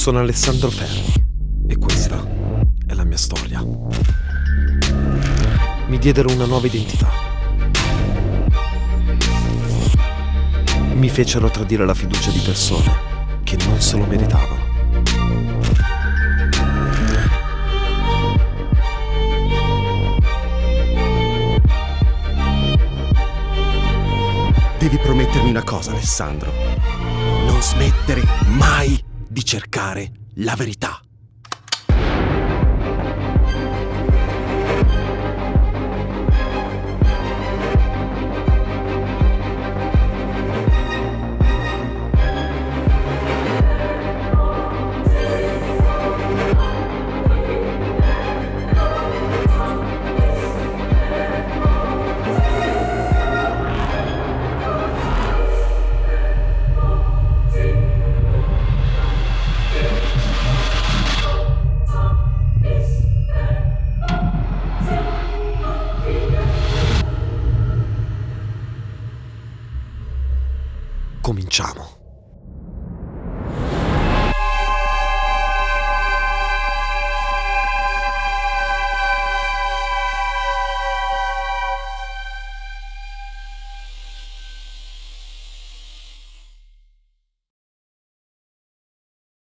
Sono Alessandro Ferri e questa è la mia storia. Mi diedero una nuova identità. Mi fecero tradire la fiducia di persone che non se lo meritavano. Devi promettermi una cosa, Alessandro. Non smettere mai di cercare la verità. Cominciamo.